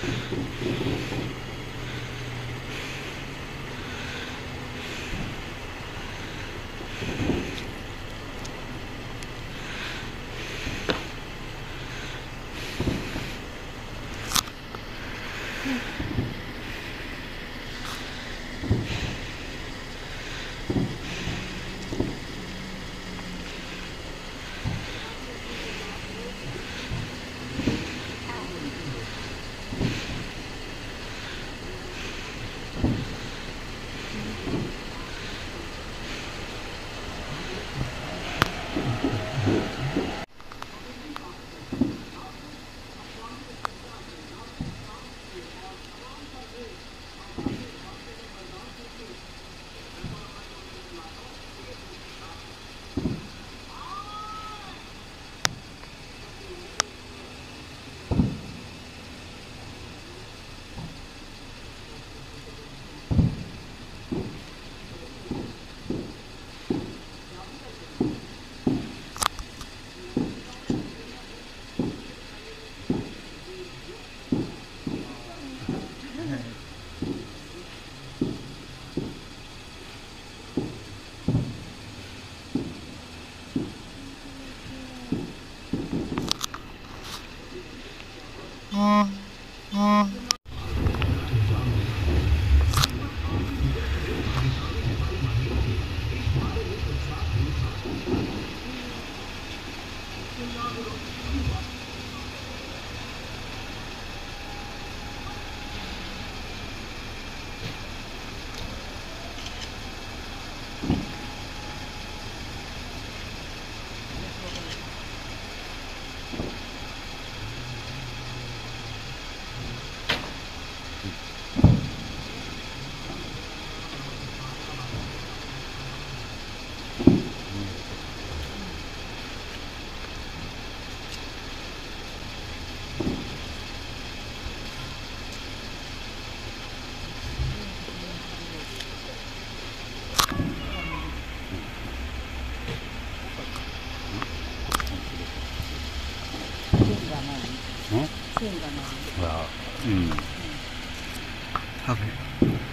Yeah. 嗯嗯。線がない。うん。うん。